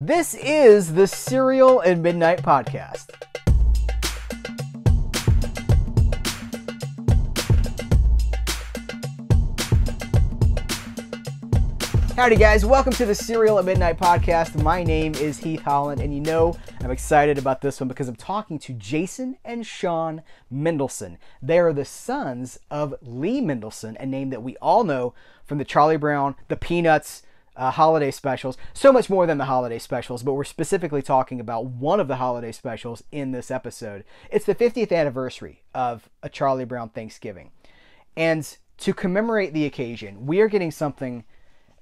This is the Cereal and Midnight Podcast. Howdy, guys. Welcome to the Cereal at Midnight podcast. My name is Heath Holland, and you know I'm excited about this one because I'm talking to Jason and Sean Mendelson. They are the sons of Lee Mendelson, a name that we all know from the Charlie Brown, the Peanuts, uh, holiday specials. So much more than the holiday specials, but we're specifically talking about one of the holiday specials in this episode. It's the 50th anniversary of a Charlie Brown Thanksgiving. And to commemorate the occasion, we are getting something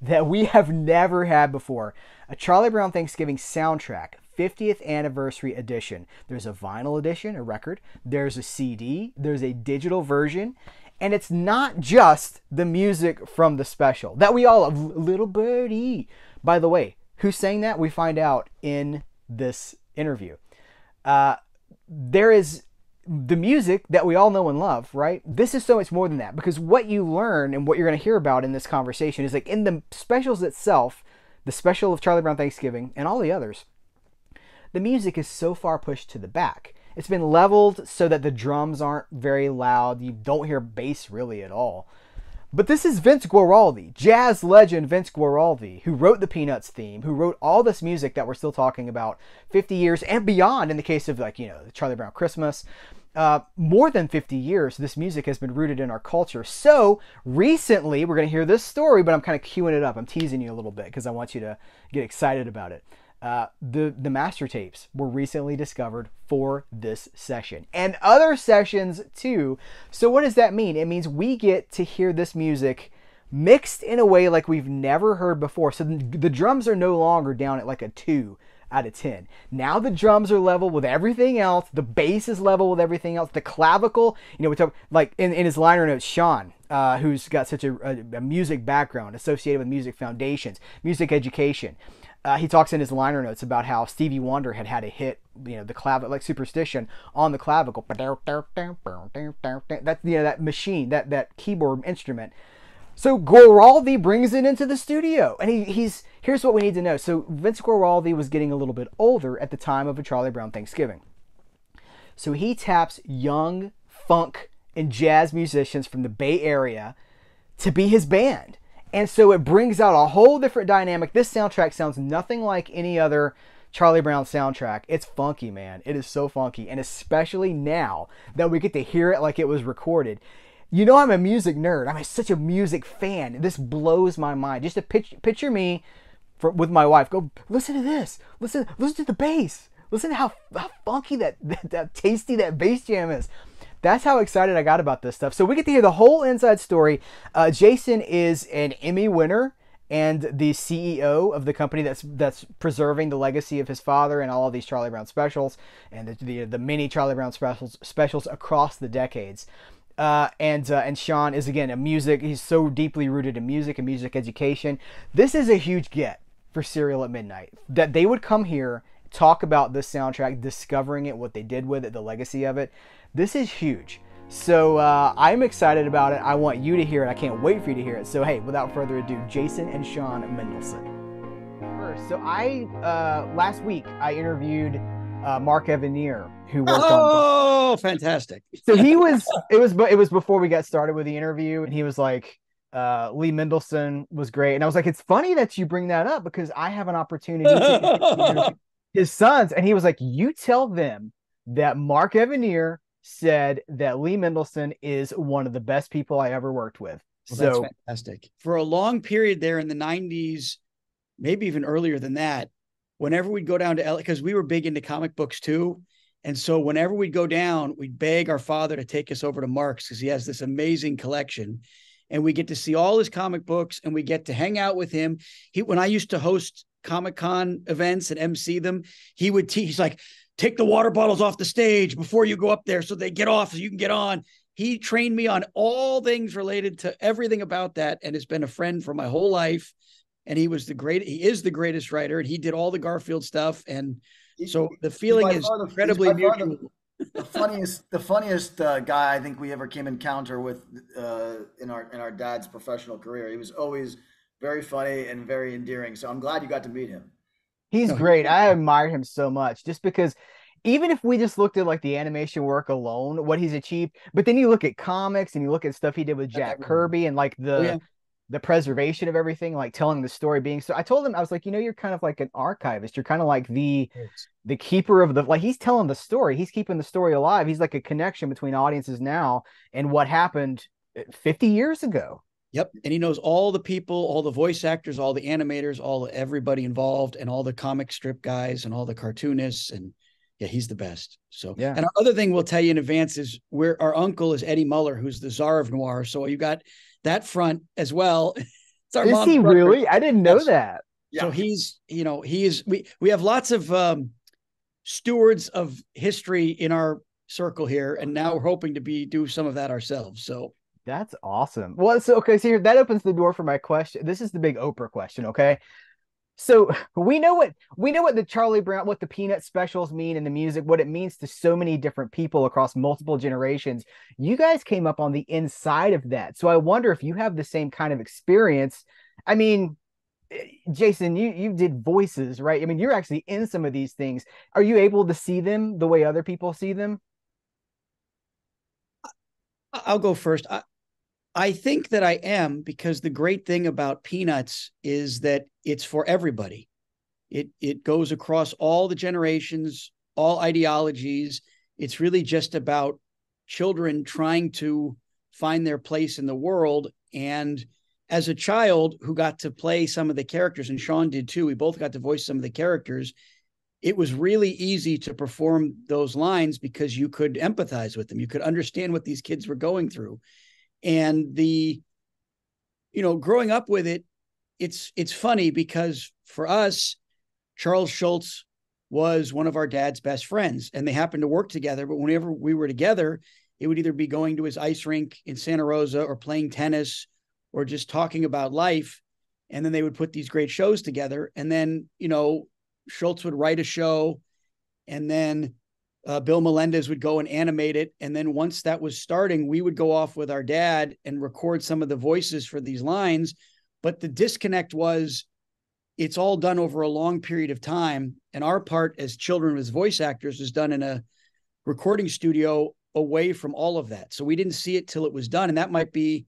that we have never had before a Charlie Brown Thanksgiving soundtrack. 50th anniversary edition. There's a vinyl edition, a record. There's a CD. There's a digital version. And it's not just the music from the special that we all love. Little Birdie. By the way, who sang that? We find out in this interview. Uh, there is the music that we all know and love, right? This is so much more than that because what you learn and what you're going to hear about in this conversation is like in the specials itself, the special of Charlie Brown Thanksgiving and all the others, the music is so far pushed to the back. It's been leveled so that the drums aren't very loud. You don't hear bass really at all. But this is Vince Guaraldi, jazz legend Vince Guaraldi, who wrote the Peanuts theme, who wrote all this music that we're still talking about 50 years and beyond in the case of like, you know, Charlie Brown Christmas. Uh, more than 50 years, this music has been rooted in our culture. So recently, we're going to hear this story, but I'm kind of queuing it up. I'm teasing you a little bit because I want you to get excited about it. Uh, the the master tapes were recently discovered for this session and other sessions too. So what does that mean? It means we get to hear this music mixed in a way like we've never heard before. So the, the drums are no longer down at like a two out of 10. Now the drums are level with everything else. The bass is level with everything else. The clavinet, you know, we talk like in, in his liner notes, Sean, uh, who's got such a, a, a, music background associated with music foundations, music education. Uh, he talks in his liner notes about how Stevie Wonder had had a hit, you know, the clavinet, like Superstition, on the clavinet. That's you know that machine, that that keyboard instrument. So Guaraldi brings it into the studio, and he, he's here's what we need to know. So Vince Guaraldi was getting a little bit older at the time of a Charlie Brown Thanksgiving. So he taps young funk and jazz musicians from the Bay Area to be his band. And so it brings out a whole different dynamic. This soundtrack sounds nothing like any other Charlie Brown soundtrack. It's funky, man. It is so funky. And especially now that we get to hear it like it was recorded. You know, I'm a music nerd. I'm such a music fan. This blows my mind. Just to picture, picture me for, with my wife. Go listen to this. Listen, listen to the bass. Listen to how, how funky that, that, that tasty that bass jam is that's how excited I got about this stuff. So we get to hear the whole inside story. Uh, Jason is an Emmy winner and the CEO of the company that's that's preserving the legacy of his father and all of these Charlie Brown specials and the the, the many Charlie Brown specials specials across the decades. Uh, and uh, and Sean is again a music. He's so deeply rooted in music and music education. This is a huge get for Cereal at Midnight that they would come here talk about this soundtrack, discovering it, what they did with it, the legacy of it. This is huge. So uh, I'm excited about it. I want you to hear it. I can't wait for you to hear it. So hey, without further ado, Jason and Sean Mendelson. First, so I uh, last week I interviewed uh, Mark Evanier, who worked oh, on. Oh, fantastic! so he was. It was. But it was before we got started with the interview, and he was like, uh, Lee Mendelson was great, and I was like, it's funny that you bring that up because I have an opportunity to his sons, and he was like, you tell them that Mark Evanier said that Lee Mendelson is one of the best people I ever worked with. Well, so fantastic. For a long period there in the 90s, maybe even earlier than that, whenever we'd go down to LA, because we were big into comic books too. And so whenever we'd go down, we'd beg our father to take us over to Mark's because he has this amazing collection. And we get to see all his comic books and we get to hang out with him. He when I used to host Comic Con events and MC them, he would teach. He's like, take the water bottles off the stage before you go up there so they get off so you can get on. He trained me on all things related to everything about that and has been a friend for my whole life. And he was the great, he is the greatest writer and he did all the Garfield stuff. And so the feeling is the, incredibly mutual. The, the funniest, the funniest uh, guy I think we ever came encounter with uh, in our in our dad's professional career. He was always very funny and very endearing. So I'm glad you got to meet him He's No, great. I admire him so much just because even if we just looked at like the animation work alone, what he's achieved, but then you look at comics and you look at stuff he did with Jack. Kirby and like the Oh, yeah. the preservation of everything, like telling the story being so I told him I was like, you know, you're kind of like an archivist. You're kind of like the the keeper of the like he's telling the story. He's keeping the story alive. He's like a connection between audiences now and what happened uh, 50 years ago. Yep. And he knows all the people, all the voice actors, all the animators, all everybody involved, and all the comic strip guys and all the cartoonists. And yeah, he's the best. So Yeah. And our other thing we'll tell you in advance is where our uncle is Eddie Muller, who's the czar of noir. So you got that front as well. it's our Is mom's he brother. really? I didn't know Yes. that. So he's, you know, he is. We we have lots of um, stewards of history in our circle here, and now we're hoping to be do some of that ourselves. So That's awesome. Well, so okay, so here that opens the door for my question. This is the big Oprah question, okay? So we know what we know what the Charlie Brown, what the Peanut specials mean in the music, what it means to so many different people across multiple generations. You guys came up on the inside of that, so I wonder if you have the same kind of experience. I mean, eh, Jason, you you did voices, right? I mean, you're actually in some of these things. Are you able to see them the way other people see them? I'll go first. I, I think that I am because the great thing about Peanuts is that it's for everybody. It it goes across all the generations, all ideologies. It's really just about children trying to find their place in the world. And as a child who got to play some of the characters, and Sean did too, we both got to voice some of the characters. It was really easy to perform those lines because you could empathize with them. You could understand what these kids were going through and the you know growing up with it it's it's funny because for us charles schulz was one of our dad's best friends and they happened to work together but whenever we were together it would either be going to his ice rink in santa rosa or playing tennis or just talking about life and then they would put these great shows together and then you know schulz would write a show and then uh, Bill Melendez would go and animate it. And then once that was starting, we would go off with our dad and record some of the voices for these lines. But the disconnect was it's all done over a long period of time. And our part as children as voice actors is done in a recording studio away from all of that. So we didn't see it till it was done. And that might be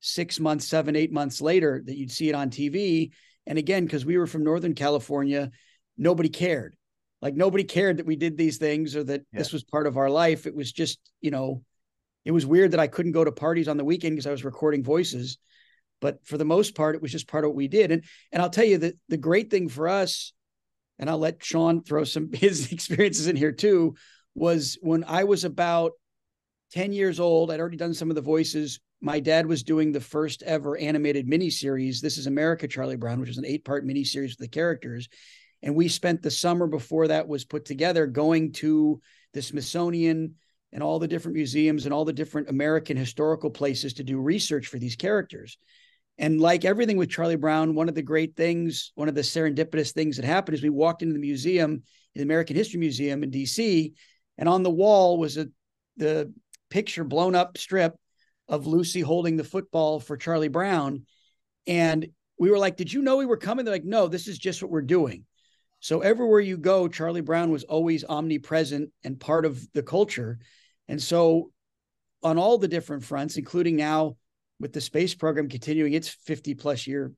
six months, seven, eight months later that you'd see it on TV. And again, because we were from Northern California, nobody cared like nobody cared that we did these things or that Yeah. this was part of our life. It was just you know it was weird that i couldn't go to parties on the weekend because i was recording voices. But for the most part it was just part of what we did. And and i'll tell you that the great thing for us and i'll let sean throw some his experiences in here too was when i was about 10 years old i'd already done some of the voices. My dad was doing the first ever animated miniseries. This is america charlie brown which is an eight part miniseries with the characters and we spent the summer before that was put together going to the Smithsonian and all the different museums and all the different American historical places to do research for these characters. And like everything with Charlie Brown, one of the great things, one of the serendipitous things that happened is we walked into the museum, the American History Museum in DC, and on the wall was a the picture blown up strip of Lucy holding the football for Charlie Brown. And we were like, Did you know we were coming? They're like, No, this is just what we're doing. So everywhere you go, Charlie Brown was always omnipresent and part of the culture. And so on all the different fronts, including now with the space program continuing its 50 plus year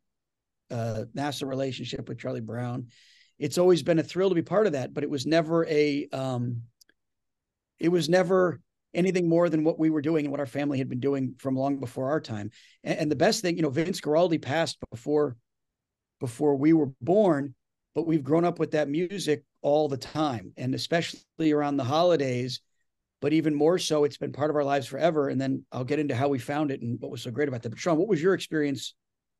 uh, NASA relationship with Charlie Brown, it's always been a thrill to be part of that. But it was never a, um, it was never anything more than what we were doing and what our family had been doing from long before our time. And, and the best thing, you know, Vince Guaraldi passed before before we were born, but we've grown up with that music all the time, and especially around the holidays. But even more so, it's been part of our lives forever. And then I'll get into how we found it and what was so great about that. But Sean, what was your experience?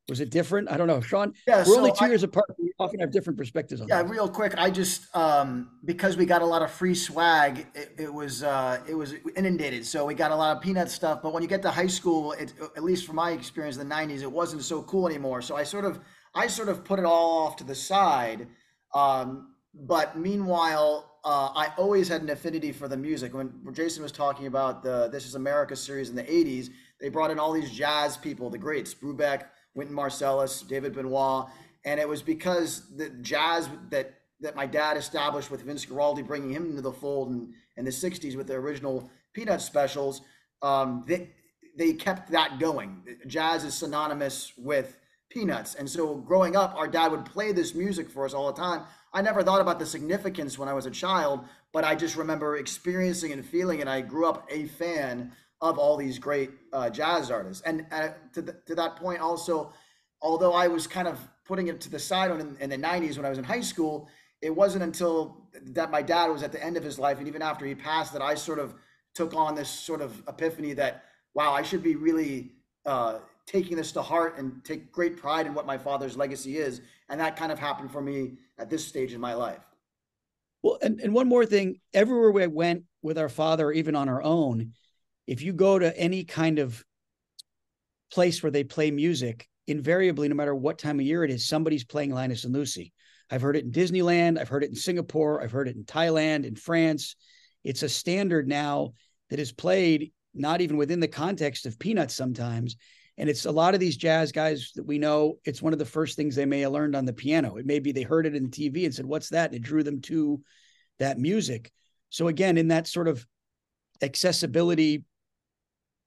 Was it different? I don't know. Sean, Yeah, we're so only two I- years apart. We often have different perspectives on Yeah, that. real quick. I just um, because we got a lot of free swag, it, it was uh, it was inundated. So we got a lot of peanut stuff. But when you get to high school, it, at least from my experience in the '90s, it wasn't so cool anymore. So I sort of I sort of put it all off to the side. Um, but meanwhile, uh, I always had an affinity for the music. When Jason was talking about the This Is America series in the '80s, they brought in all these jazz people, the greats, Brubeck, Wynton Marsalis, David Benoit, and it was because the jazz that that my dad established with Vince Guaraldi, bringing him into the fold in, in the '60s with the original Peanut specials. Um, they they kept that going. Jazz is synonymous with peanuts, and so growing up, our dad would play this music for us all the time. I never thought about the significance when I was a child, but I just remember experiencing and feeling, and I grew up a fan of all these great uh, jazz artists. And uh, to, to that point, also, although I was kind of putting it to the side in, in the 90s when I was in high school, it wasn't until that my dad was at the end of his life, and even after he passed, that I sort of took on this sort of epiphany that, wow, I should be really uh, taking this to heart and take great pride in what my father's legacy is. And that kind of happened for me at this stage in my life. Well, and, and one more thing everywhere we went with our father, even on our own, if you go to any kind of place where they play music, invariably, no matter what time of year it is, somebody's playing Linus and Lucy. I've heard it in Disneyland, I've heard it in Singapore, I've heard it in Thailand, in France. It's a standard now that is played not even within the context of Peanuts sometimes. And it's a lot of these jazz guys that we know, it's one of the first things they may have learned on the piano. It may be they heard it in TV and said, What's that? And it drew them to that music. So, again, in that sort of accessibility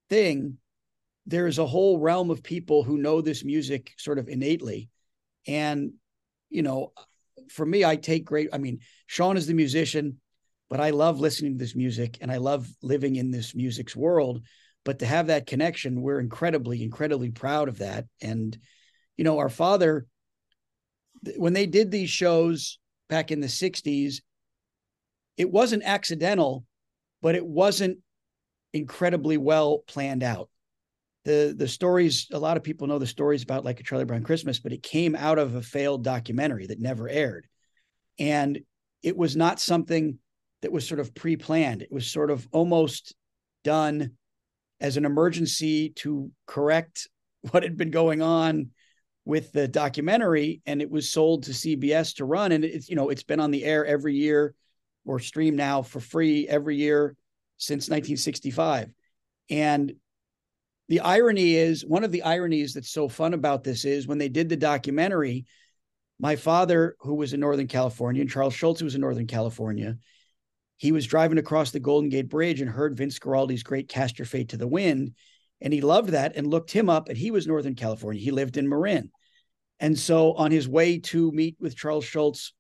thing, there's a whole realm of people who know this music sort of innately. And, you know, for me, I take great, I mean, Sean is the musician, but I love listening to this music and I love living in this music's world. But to have that connection, we're incredibly, incredibly proud of that. And, you know, our father, when they did these shows back in the 60s, it wasn't accidental, but it wasn't incredibly well planned out. The the stories, a lot of people know the stories about like a Charlie Brown Christmas, but it came out of a failed documentary that never aired. And it was not something that was sort of pre-planned. It was sort of almost done as an emergency to correct what had been going on with the documentary and it was sold to CBS to run and it's you know it's been on the air every year or streamed now for free every year since 1965. And the irony is one of the ironies that's so fun about this is when they did the documentary, my father, who was in Northern California, and Charles Schulz, who was in Northern California, he was driving across the Golden Gate Bridge and heard Vince Guaraldi's great Cast Your Fate to the Wind. And he loved that and looked him up. And he was Northern California. He lived in Marin. And so on his way to meet with Charles Schulz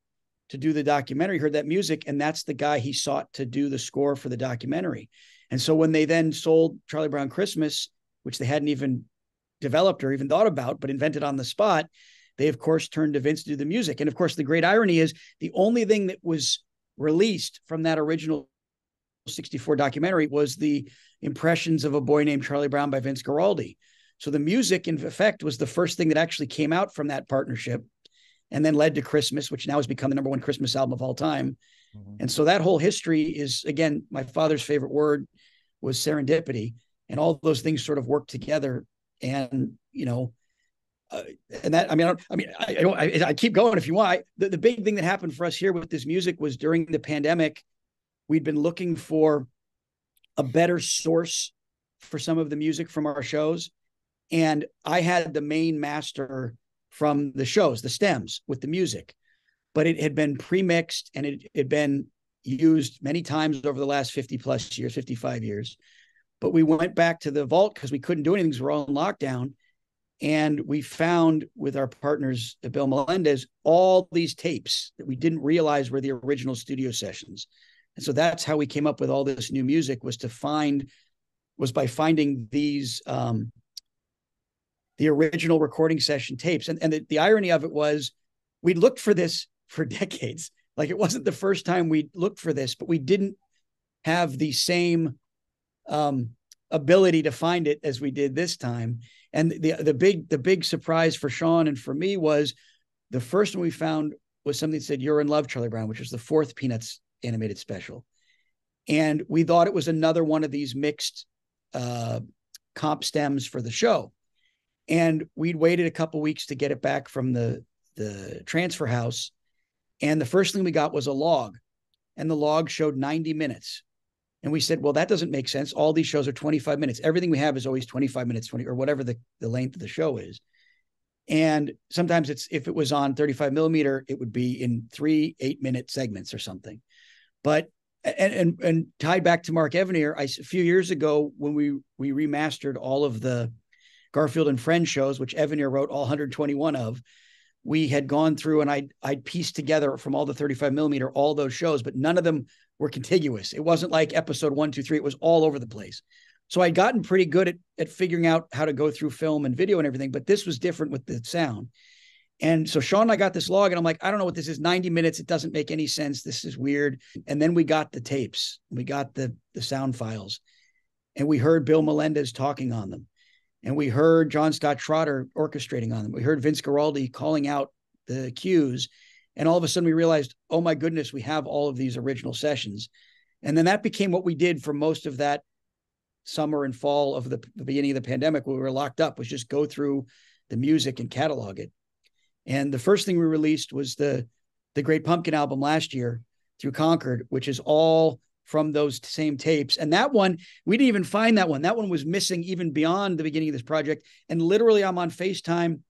to do the documentary, heard that music, and that's the guy he sought to do the score for the documentary. And so when they then sold Charlie Brown Christmas, which they hadn't even developed or even thought about, but invented on the spot, they of course turned to Vince to do the music. And of course, the great irony is the only thing that was released from that original 64 documentary was the impressions of a boy named Charlie Brown by Vince Guaraldi. So the music, in effect, was the first thing that actually came out from that partnership and then led to Christmas, which now has become the number one Christmas album of all time. Mm-hmm. And so that whole history is, again, my father's favorite word was serendipity. And all those things sort of work together. And, you know, uh, and that, I mean, I, I mean, I, I, don't, I, I, keep going if you want. The, the big thing that happened for us here with this music was during the pandemic, we'd been looking for a better source for some of the music from our shows. And I had the main master from the shows, the stems with the music, but it had been pre-mixed and it had been used many times over the last 50 plus years, 55 years. But we went back to the vault because we couldn't do anything because we're all in lockdown. And we found with our partners, Bill Melendez, all these tapes that we didn't realize were the original studio sessions. And so that's how we came up with all this new music was to find, was by finding these um, the original recording session tapes. And, and the, the irony of it was we looked for this for decades. Like it wasn't the first time we looked for this, but we didn't have the same um, ability to find it as we did this time. And the the big the big surprise for Sean and for me was the first one we found was something that said "You're in Love, Charlie Brown," which was the fourth Peanuts animated special, and we thought it was another one of these mixed uh, comp stems for the show. And we'd waited a couple weeks to get it back from the the transfer house. And the first thing we got was a log. And the log showed 90 minutes and we said well that doesn't make sense. All these shows are 25 minutes. Everything we have is always 25 minutes 20 or whatever the, the length of the show is. And sometimes it's if it was on 35 millimeter, it would be in three eight minute segments or something. But and and, and tied back to Mark Evanier, I, a few years ago when we we remastered all of the Garfield and Friends shows, which Evanier wrote all 121 of, we had gone through and I'd I'd pieced together from all the 35 millimeter all those shows, but none of them were contiguous. It wasn't like episode one, two, three. It was all over the place. So I'd gotten pretty good at at figuring out how to go through film and video and everything, but this was different with the sound. And so Sean and I got this log, and I'm like, I don't know what this is. 90 minutes. It doesn't make any sense. This is weird. And then we got the tapes. We got the the sound files, and we heard Bill Melendez talking on them. And we heard John Scott Trotter orchestrating on them. We heard Vince Guaraldi calling out the cues. And all of a sudden we realized, oh my goodness, we have all of these original sessions. And then that became what we did for most of that summer and fall of the, the beginning of the pandemic when we were locked up was just go through the music and catalog it. And the first thing we released was the the Great Pumpkin album last year through Concord, which is all from those same tapes. And that one, we didn't even find that one. That one was missing even beyond the beginning of this project. And literally, I'm on FaceTime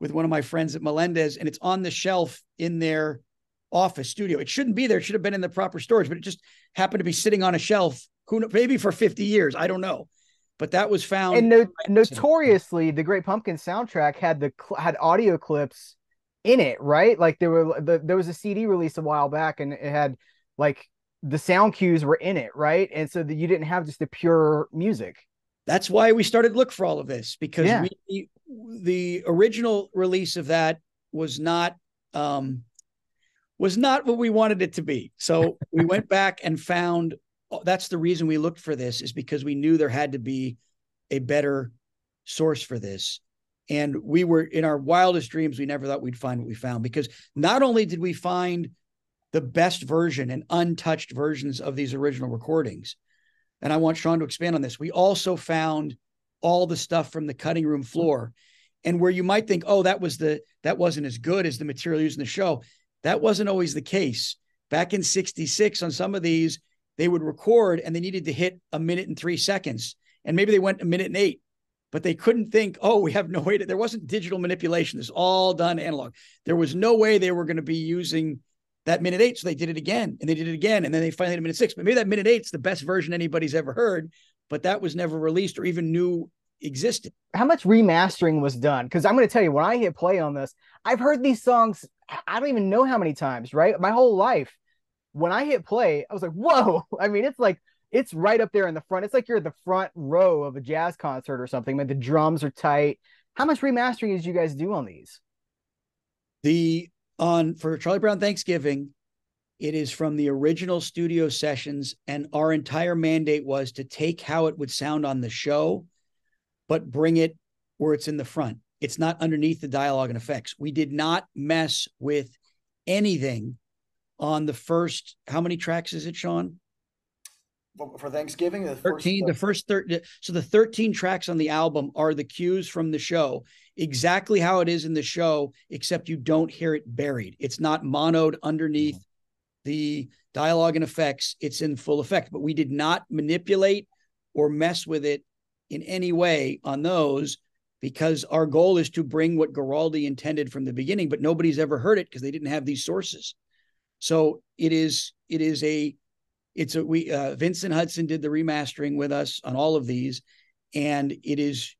with one of my friends at Melendez, and it's on the shelf in their office studio. It shouldn't be there. It should have been in the proper storage, but it just happened to be sitting on a shelf. Who maybe for 50 years? I don't know. But that was found. And no, notoriously, the Great Pumpkin soundtrack had the had audio clips in it, right? Like there were the, there was a CD release a while back, and it had like the sound cues were in it, right? And so that you didn't have just the pure music. That's why we started look for all of this because yeah. we the original release of that was not um was not what we wanted it to be. So we went back and found oh, that's the reason we looked for this is because we knew there had to be a better source for this. And we were in our wildest dreams, we never thought we'd find what we found because not only did we find the best version and untouched versions of these original recordings. And I want Sean to expand on this. We also found all the stuff from the cutting room floor. And where you might think, oh, that was the that wasn't as good as the material used in the show, that wasn't always the case. Back in 66, on some of these, they would record and they needed to hit a minute and three seconds. And maybe they went a minute and eight, but they couldn't think, oh, we have no way to, there wasn't digital manipulation. This all done analog. There was no way they were going to be using that minute eight. So they did it again and they did it again. And then they finally had a minute six. But maybe that minute eight's the best version anybody's ever heard, but that was never released or even knew existed. How much remastering was done? Because I'm going to tell you, when I hit play on this, I've heard these songs, I don't even know how many times, right? My whole life. When I hit play, I was like, whoa. I mean, it's like, it's right up there in the front. It's like you're at the front row of a jazz concert or something. Man, the drums are tight. How much remastering did you guys do on these? The on for Charlie Brown Thanksgiving, it is from the original studio sessions, and our entire mandate was to take how it would sound on the show, but bring it where it's in the front. It's not underneath the dialogue and effects. We did not mess with anything on the first. How many tracks is it, Sean? for Thanksgiving. The 13, first, the first 13. So the 13 tracks on the album are the cues from the show, exactly how it is in the show, except you don't hear it buried. It's not monoed underneath the dialogue and effects. It's in full effect, but we did not manipulate or mess with it in any way on those because our goal is to bring what Guaraldi intended from the beginning, but nobody's ever heard it because they didn't have these sources. So it is it is a it's a we uh, Vincent Hudson did the remastering with us on all of these, and it is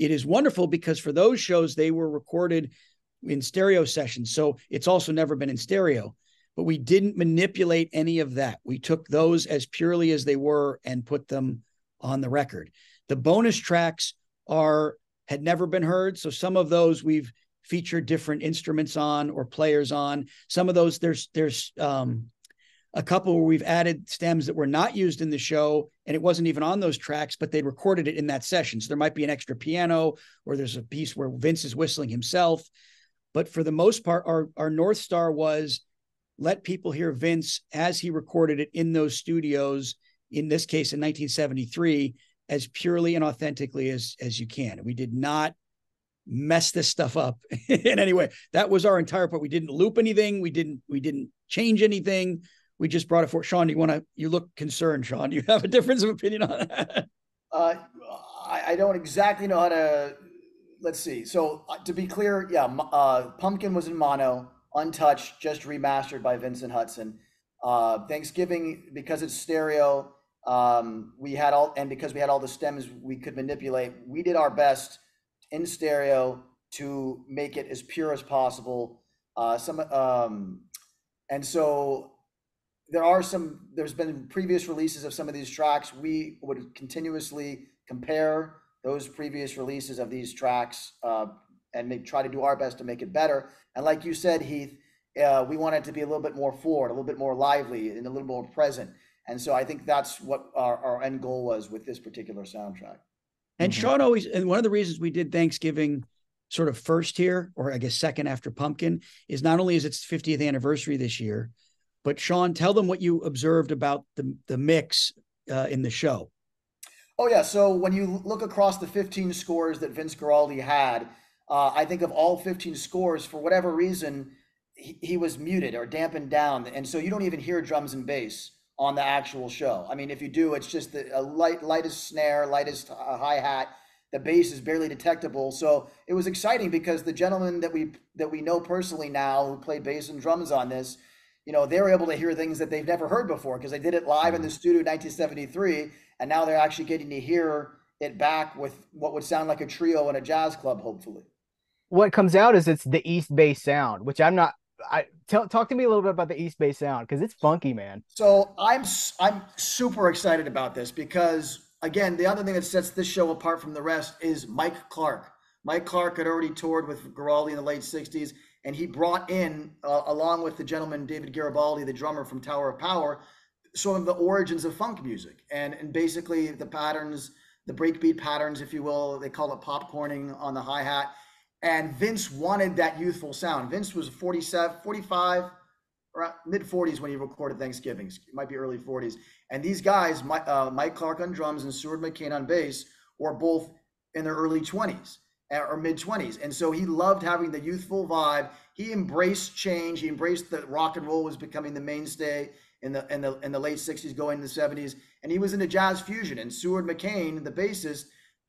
it is wonderful because for those shows they were recorded in stereo sessions, so it's also never been in stereo. But we didn't manipulate any of that. We took those as purely as they were and put them on the record. The bonus tracks are had never been heard, so some of those we've featured different instruments on or players on. Some of those there's there's um, a couple where we've added stems that were not used in the show and it wasn't even on those tracks, but they recorded it in that session. So there might be an extra piano or there's a piece where Vince is whistling himself. But for the most part, our, our North Star was let people hear Vince as he recorded it in those studios, in this case in 1973, as purely and authentically as, as you can. We did not mess this stuff up in any way. That was our entire point. We didn't loop anything. We didn't, we didn't change anything we just brought it for Sean. You want to? You look concerned, Sean. You have a difference of opinion on that? Uh, I, I don't exactly know how to let's see. So uh, to be clear, yeah, uh, Pumpkin was in mono, untouched, just remastered by Vincent Hudson. Uh, Thanksgiving because it's stereo. Um, we had all, and because we had all the stems we could manipulate, we did our best in stereo to make it as pure as possible. Uh, some, um, and so there are some. There's been previous releases of some of these tracks. We would continuously compare those previous releases of these tracks uh, and make, try to do our best to make it better. And like you said, Heath, uh, we want it to be a little bit more forward, a little bit more lively, and a little more present. And so I think that's what our, our end goal was with this particular soundtrack. And mm-hmm. Sean always, and one of the reasons we did Thanksgiving sort of first here, or I guess second after Pumpkin, is not only is its 50th anniversary this year, but Sean, tell them what you observed about the the mix uh, in the show. Oh yeah, so when you look across the 15 scores that Vince Guaraldi had, uh, I think of all 15 scores, for whatever reason, he, he was muted or dampened down, and so you don't even hear drums and bass on the actual show. I mean, if you do, it's just the a light lightest snare, lightest uh, hi hat. The bass is barely detectable. So it was exciting because the gentleman that we that we know personally now who played bass and drums on this you know, they're able to hear things that they've never heard before because they did it live in the mm-hmm. studio in 1973, and now they're actually getting to hear it back with what would sound like a trio in a jazz club, hopefully. What comes out is it's the East Bay sound, which I'm not. I tell talk to me a little bit about the East Bay sound because it's funky, man. So I'm I'm super excited about this because again, the other thing that sets this show apart from the rest is Mike Clark. Mike Clark had already toured with Guaraldi in the late '60s and he brought in, uh, along with the gentleman David Garibaldi, the drummer from Tower of Power, some of the origins of funk music and and basically the patterns, the breakbeat patterns, if you will. They call it popcorning on the hi hat. And Vince wanted that youthful sound. Vince was 47, 45, around mid 40s when he recorded Thanksgiving. It might be early 40s. And these guys, Mike, uh, Mike Clark on drums and Seward McCain on bass, were both in their early 20s or mid 20s. And so he loved having the youthful vibe. He embraced change. He embraced that rock and roll was becoming the mainstay in the in the in the late 60s, going in the 70s. And he was into jazz fusion. And Seward McCain, the bassist,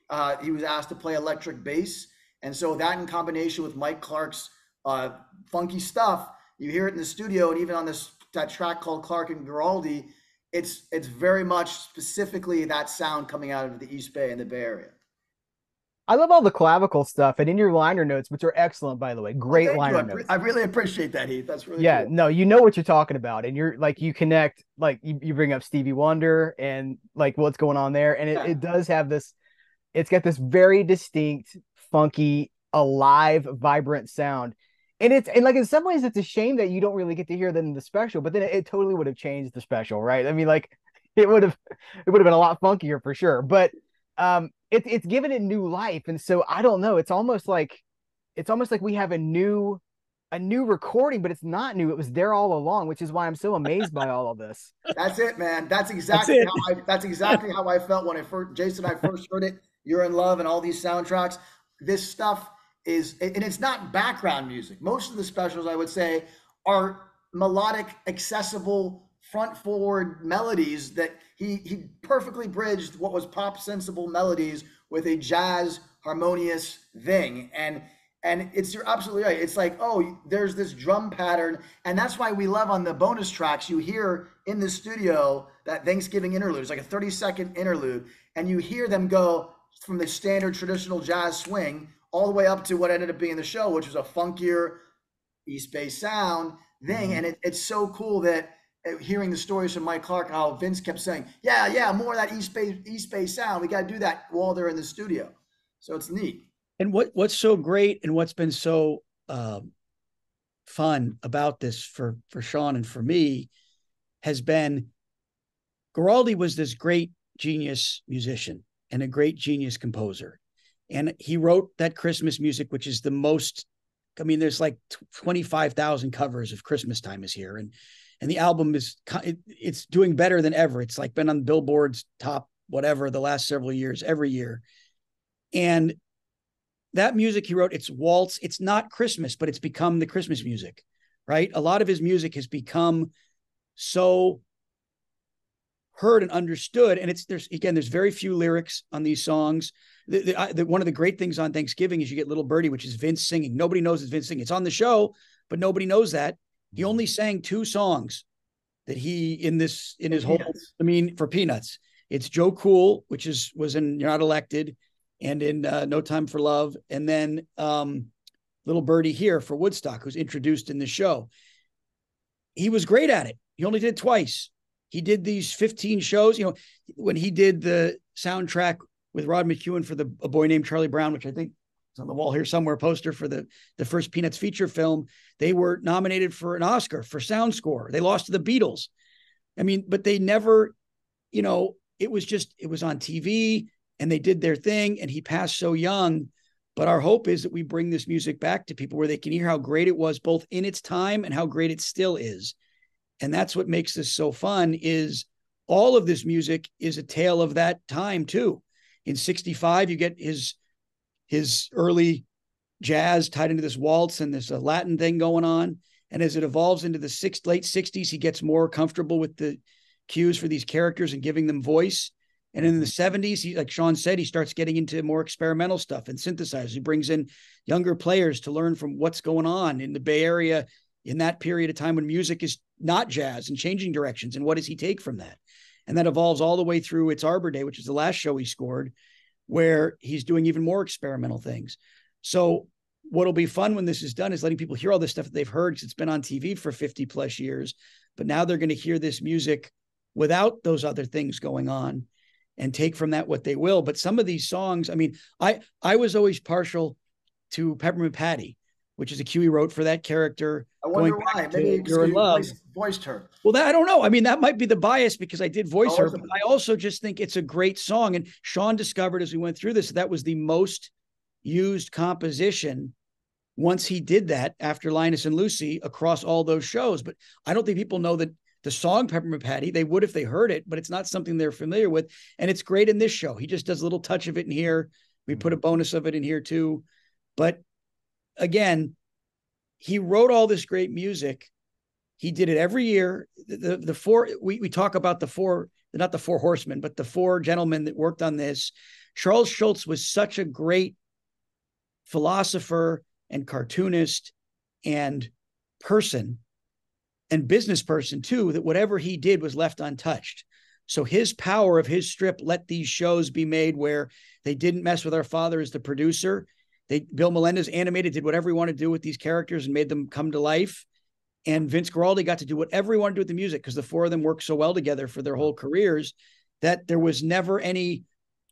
uh, he was asked to play electric bass. And so that in combination with Mike Clark's uh, funky stuff, you hear it in the studio and even on this that track called Clark and Guaraldi, it's it's very much specifically that sound coming out of the East Bay and the Bay Area. I love all the clavinet stuff, and in your liner notes, which are excellent, by the way, great liner I notes. I really appreciate that, Heath. That's really yeah. Cool. No, you know what you're talking about, and you're like you connect, like you, you bring up Stevie Wonder and like what's going on there, and it, yeah. it does have this. It's got this very distinct, funky, alive, vibrant sound, and it's and like in some ways, it's a shame that you don't really get to hear that in the special, but then it, it totally would have changed the special, right? I mean, like it would have, it would have been a lot funkier for sure, but um it's it's given it new life. And so i don't know it's almost like it's almost like we have a new a new recording but it's not new. It was there all along which is why i'm so amazed by all of this. That's it man. That's exactly that's how i that's exactly how i felt when i first jason i first heard it you're in love and all these soundtracks. This stuff is and it's not background music. Most of the specials i would say are melodic accessible front forward melodies that he he perfectly bridged what was pop sensible melodies with a jazz harmonious thing. And and it's you're absolutely right. It's like oh there's this drum pattern. And that's why we love on the bonus tracks. You hear in the studio that thanksgiving interlude. It's like a 30 second interlude. And you hear them go from the standard traditional jazz swing all the way up to what ended up being the show which was a funkier east bay sound thing. Mm-hmm. and it, it's so cool that hearing the stories from Mike Clark, how Vince kept saying, "Yeah, yeah, more of that East Bay East Bay sound. We got to do that while they're in the studio." So it's neat. And what what's so great and what's been so um, fun about this for for Sean and for me has been Guaraldi was this great genius musician and a great genius composer, and he wrote that Christmas music, which is the most. I mean, there's like twenty five thousand covers of Christmas Time is here, and and the album is it's doing better than ever. It's like been on Billboard's top whatever the last several years, every year. And that music he wrote, it's waltz. It's not Christmas, but it's become the Christmas music, right? A lot of his music has become so heard and understood. And it's there's again, there's very few lyrics on these songs. The, the, I, the, one of the great things on Thanksgiving is you get Little Birdie, which is Vince singing. Nobody knows it's Vince singing. It's on the show, but nobody knows that. He only sang two songs that he in this in his whole. I mean, for Peanuts, it's Joe Cool, which is was in You're Not Elected, and in uh, No Time for Love, and then um, Little Birdie here for Woodstock, who's introduced in the show. He was great at it. He only did it twice. He did these 15 shows. You know, when he did the soundtrack with Rod McKuen for the A Boy Named Charlie Brown, which I think is on the wall here somewhere, poster for the the first Peanuts feature film. They were nominated for an Oscar for sound score. They lost to the Beatles. I mean, but they never, you know, it was just it was on TV and they did their thing. And he passed so young. But our hope is that we bring this music back to people where they can hear how great it was both in its time and how great it still is and that's what makes this so fun is all of this music is a tale of that time too in 65 you get his his early jazz tied into this waltz and this uh, latin thing going on. And as it evolves into the six, late 60s he gets more comfortable with the cues for these characters and giving them voice. And in the 70s he like sean said he starts getting into more experimental stuff and synthesizers. He brings in younger players to learn from what's going on in the bay area in that period of time when music is not jazz and changing directions. And what does he take from that? And that evolves all the way through it's arbor day which is the last show he scored where he's doing even more experimental things. So what'll be fun when this is done is letting people hear all this stuff that they've heard because it's been on tv for 50 plus years but now they're going to hear this music without those other things going on and take from that what they will. But some of these songs i mean i i was always partial to peppermint patty which is a cue he wrote for that character. I wonder why. Maybe you're in love. voiced her. Well, that, I don't know. I mean, that might be the bias because I did voice oh, her, but I also just think it's a great song. And Sean discovered as we went through this that was the most used composition once he did that after Linus and Lucy across all those shows. But I don't think people know that the song Peppermint Patty. They would if they heard it, but it's not something they're familiar with. And it's great in this show. He just does a little touch of it in here. We put mm-hmm. a bonus of it in here too. But again, he wrote all this great music. He did it every year. The, the, the four we, we talk about the four, not the four horsemen, but the four gentlemen that worked on this. Charles Schulz was such a great philosopher and cartoonist and person and business person too that whatever he did was left untouched. So his power of his strip let these shows be made where they didn't mess with our father as the producer they Bill Melendez animated, did whatever he wanted to do with these characters and made them come to life. And Vince Guaraldi got to do whatever he wanted to do with the music because the four of them worked so well together for their whole careers that there was never any.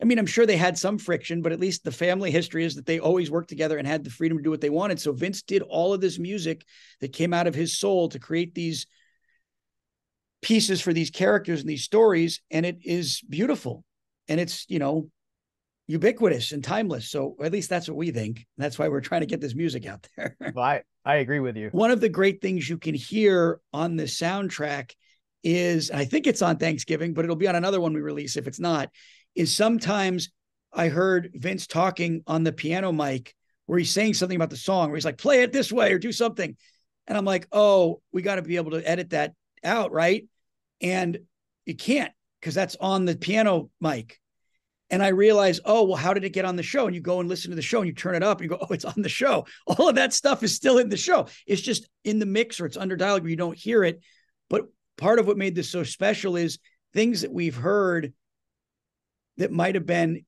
I mean, I'm sure they had some friction, but at least the family history is that they always worked together and had the freedom to do what they wanted. So Vince did all of this music that came out of his soul to create these pieces for these characters and these stories. And it is beautiful. And it's, you know, ubiquitous and timeless. So at least that's what we think. That's why we're trying to get this music out there. well, I, I agree with you. One of the great things you can hear on the soundtrack is, I think it's on Thanksgiving, but it'll be on another one we release if it's not, is sometimes I heard Vince talking on the piano mic where he's saying something about the song, where he's like, play it this way or do something. And I'm like, oh, we got to be able to edit that out, right? And you can't because that's on the piano mic and I realize, oh, well, how did it get on the show? And you go and listen to the show and you turn it up and you go, oh, it's on the show. All of that stuff is still in the show. It's just in the mix or it's under dialogue where you don't hear it. But part of what made this so special is things that we've heard that might have been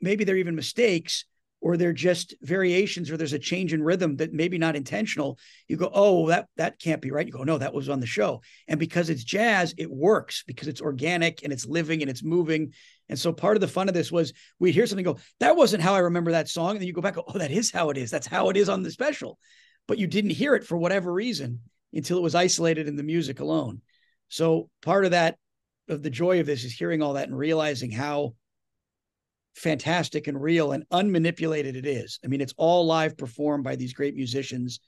maybe they're even mistakes or they're just variations or there's a change in rhythm that maybe not intentional you go oh that that can't be right. You go no that was on the show. And because it's jazz it works because it's organic and it's living and it's moving. And so part of the fun of this was we'd hear something go that wasn't how i remember that song. And then you go back oh that is how it is. That's how it is on the special. But you didn't hear it for whatever reason until it was isolated in the music alone. So part of that of the joy of this is hearing all that and realizing how fantastic and real and unmanipulated it is. I mean, it's all live performed by these great musicians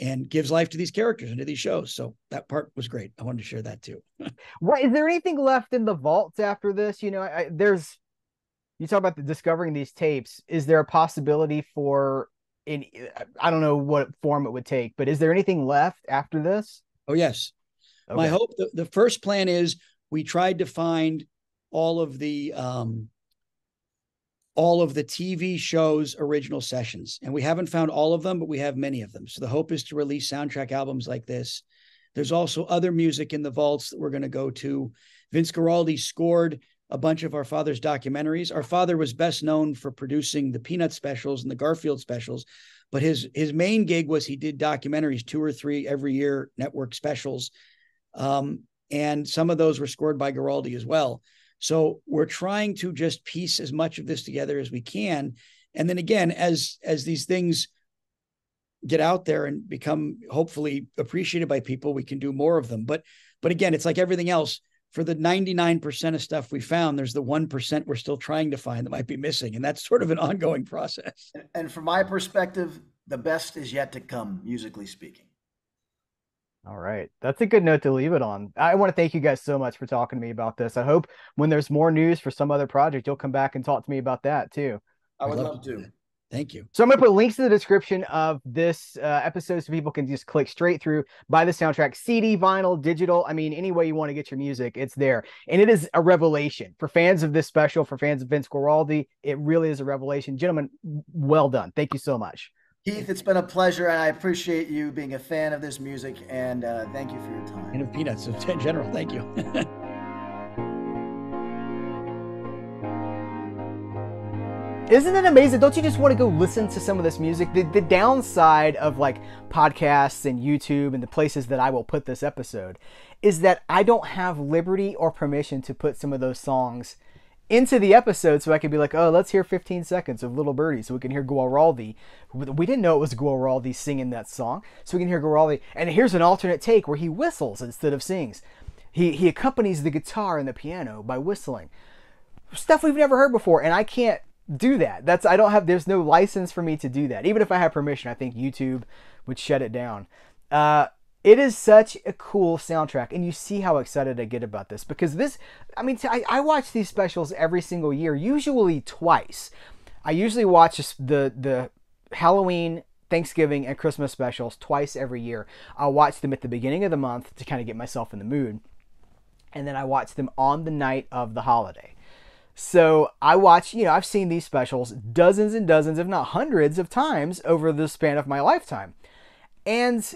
and gives life to these characters and to these shows. So that part was great. I wanted to share that too. right. Is there anything left in the vaults after this? You know, I, there's, you talk about the discovering these tapes. Is there a possibility for in, I don't know what form it would take, but is there anything left after this? Oh, yes. Okay. My hope, the, the first plan is we tried to find all of the um, all of the TV shows original sessions. And we haven't found all of them, but we have many of them. So the hope is to release soundtrack albums like this. There's also other music in the vaults that we're going to go to. Vince Guaraldi scored a bunch of our father's documentaries. Our father was best known for producing the Peanut specials and the Garfield specials, but his his main gig was he did documentaries, two or three every year, network specials, um, and some of those were scored by Guaraldi as well. So we're trying to just piece as much of this together as we can. And then again, as as these things get out there and become hopefully appreciated by people, we can do more of them. But but again, it's like everything else. For the 99% of stuff we found, there's the 1% we're still trying to find that might be missing. And that's sort of an ongoing process. And from my perspective, the best is yet to come, musically speaking. All right. That's a good note to leave it on. I want to thank you guys so much for talking to me about this. I hope when there's more news for some other project, you'll come back and talk to me about that too. I would love, love to. Thank you. So I'm going to put links in the description of this uh, episode so people can just click straight through, buy the soundtrack, CD, vinyl, digital. I mean, any way you want to get your music, it's there. And it is a revelation for fans of this special, for fans of Vince Guaraldi. It really is a revelation. Gentlemen, well done. Thank you so much. Heath, it's been a pleasure, and I appreciate you being a fan of this music, and uh, thank you for your time. And of Peanuts in general, thank you. Isn't it amazing? Don't you just want to go listen to some of this music? The, the downside of like podcasts and YouTube and the places that I will put this episode is that I don't have liberty or permission to put some of those songs into the episode so I could be like, oh, let's hear 15 seconds of Little Birdie so we can hear Guaraldi. We didn't know it was Guaraldi singing that song, so we can hear Guaraldi. And here's an alternate take where he whistles instead of sings. He, he accompanies the guitar and the piano by whistling. Stuff we've never heard before, and I can't do that. That's I don't have there's no license for me to do that. Even if I had permission, I think YouTube would shut it down. Uh, it is such a cool soundtrack, and you see how excited I get about this because this, I mean, I, I watch these specials every single year, usually twice. I usually watch the the Halloween, Thanksgiving, and Christmas specials twice every year. I'll watch them at the beginning of the month to kind of get myself in the mood, and then I watch them on the night of the holiday. So I watch, you know, I've seen these specials dozens and dozens, if not hundreds of times over the span of my lifetime. And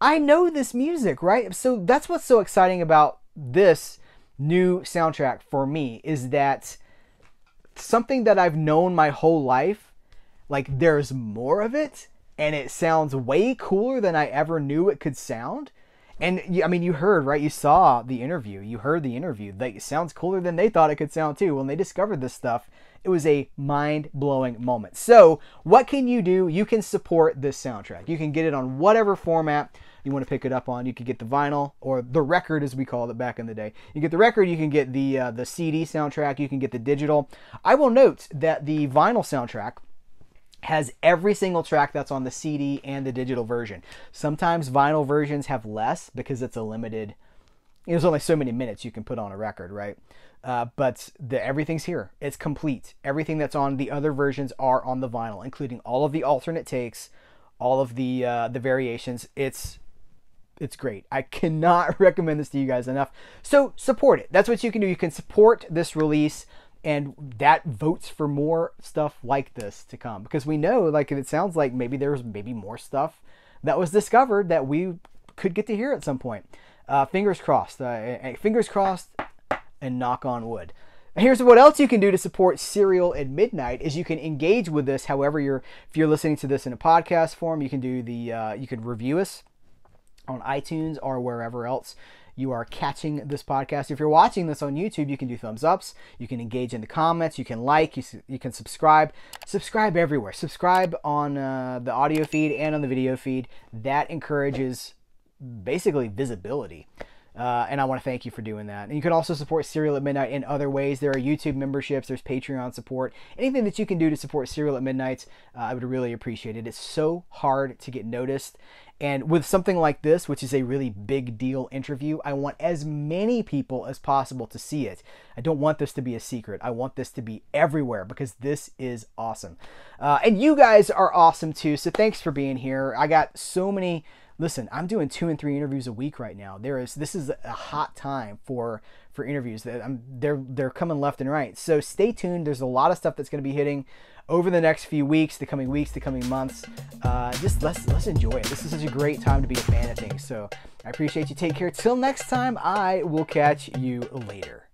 I know this music, right? So that's what's so exciting about this new soundtrack for me is that something that I've known my whole life, like there's more of it and it sounds way cooler than I ever knew it could sound. And I mean, you heard, right? You saw the interview. You heard the interview. That it sounds cooler than they thought it could sound too. When they discovered this stuff, it was a mind blowing moment. So, what can you do? You can support this soundtrack. You can get it on whatever format you want to pick it up on. You can get the vinyl or the record, as we called it back in the day. You get the record. You can get the uh, the CD soundtrack. You can get the digital. I will note that the vinyl soundtrack has every single track that's on the CD and the digital version. Sometimes vinyl versions have less because it's a limited. There's only so many minutes you can put on a record, right? Uh, but the, everything's here. It's complete. Everything that's on the other versions are on the vinyl, including all of the alternate takes, all of the uh, the variations. It's it's great. I cannot recommend this to you guys enough. So support it. That's what you can do. You can support this release and that votes for more stuff like this to come because we know like it sounds like maybe there's maybe more stuff that was discovered that we could get to hear at some point. Uh, fingers crossed. Uh, fingers crossed and knock on wood. Here's what else you can do to support Cereal at Midnight is you can engage with this. However, you're if you're listening to this in a podcast form, you can do the uh, you can review us on iTunes or wherever else you are catching this podcast. If you're watching this on YouTube, you can do thumbs ups, you can engage in the comments, you can like, you, you can subscribe. Subscribe everywhere. Subscribe on uh, the audio feed and on the video feed. That encourages basically visibility. Uh, and I want to thank you for doing that. And you can also support Cereal at Midnight in other ways. There are YouTube memberships, there's Patreon support. Anything that you can do to support Cereal at Midnight, uh, I would really appreciate it. It's so hard to get noticed. And with something like this, which is a really big deal interview, I want as many people as possible to see it. I don't want this to be a secret. I want this to be everywhere because this is awesome. Uh, and you guys are awesome too. So thanks for being here. I got so many listen, I'm doing two and three interviews a week right now. There is this is a hot time for for interviews. I'm, they're they're coming left and right. So stay tuned. There's a lot of stuff that's going to be hitting over the next few weeks, the coming weeks, the coming months. Uh, just let's let's enjoy it. This is such a great time to be a fan of things. So I appreciate you. Take care. Till next time, I will catch you later.